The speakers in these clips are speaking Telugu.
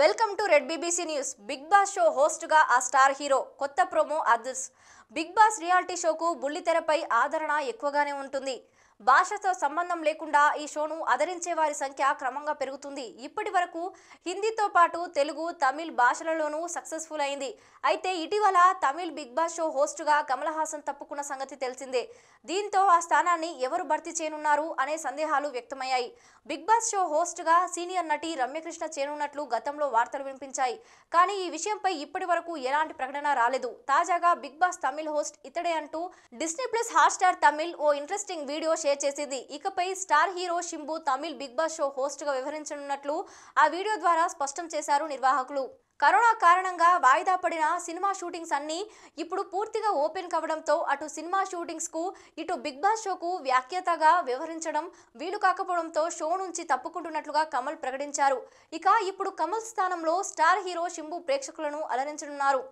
Welcome to red BBC news. Bigg Boss show హోస్ట్గా ఆ స్టార్ హీరో కొత్త promo others Bigg Boss reality షోకు బుల్లితెరపై ఆదరణ ఎక్కువగానే ఉంటుంది. భాషతో సంబంధం లేకుండా ఈ షోను ఆదరించే వారి సంఖ్య క్రమంగా పెరుగుతుంది. ఇప్పటి వరకు హిందీతో పాటు తెలుగు తమిళ్ భాషలలోనూ సక్సెస్ఫుల్ అయింది. అయితే ఇటీవల తమిళ్ బిగ్ బాస్ షో హోస్ట్గా కమల్ హాసన్ తప్పుకున్న సంగతి తెలిసిందే. దీంతో ఆ స్థానాన్ని ఎవరు భర్తీ చేయనున్నారు అనే సందేహాలు వ్యక్తమయ్యాయి. బిగ్ బాస్ షో హోస్ట్గా సీనియర్ నటి రమ్యకృష్ణ చేరున్నట్లు గతంలో వార్తలు వినిపించాయి. కానీ ఈ విషయంపై ఇప్పటి వరకు ఎలాంటి ప్రకటన రాలేదు. తాజాగా బిగ్ బాస్ తమిళ్ హోస్ట్ ఇతడే అంటూ Disney plus Hotstar Tamil ఓ ఇంట్రెస్టింగ్ వీడియో షేర్ చేసింది. ఇకపై star hero Simbu Tamil Bigg Boss show హోస్ట్గా వ్యవహరించనున్నట్లు ఆ వీడియో ద్వారా స్పష్టం చేశారు నిర్వాహకులు. కరోనా కారణంగా వాయిదా పడిన సినిమా షూటింగ్స్ అన్నీ ఇప్పుడు పూర్తిగా ఓపెన్ కావడంతో అటు సినిమా షూటింగ్స్కు ఇటు బిగ్ బాస్ షోకు వ్యాఖ్యతగా వ్యవహరించడం వీలు కాకపోవడంతో షో నుంచి తప్పుకుంటున్నట్లుగా కమల్ ప్రకటించారు. ఇక ఇప్పుడు కమల్ స్థానంలో స్టార్ హీరో షింబు ప్రేక్షకులను అలరించనున్నారు.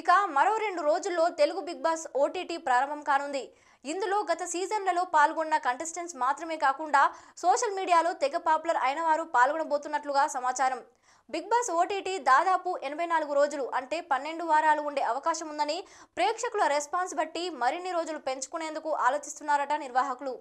ఇక మరో రెండు రోజుల్లో తెలుగు బిగ్ బాస్ ఓటీటీ ప్రారంభం కానుంది. ఇందులో గత సీజన్లలో పాల్గొన్న కంటెస్టెంట్స్ మాత్రమే కాకుండా సోషల్ మీడియాలో తెగ పాపులర్ అయిన వారు పాల్గొనబోతున్నట్లుగా సమాచారం. బిగ్ బాస్ ఓటీటీ దాదాపు ఎనభై నాలుగు రోజులు అంటే పన్నెండు వారాలు ఉండే అవకాశం ఉందని ప్రేక్షకుల రెస్పాన్స్ బట్టి మరిన్ని రోజులు పెంచుకునేందుకు ఆలోచిస్తున్నారట నిర్వాహకులు.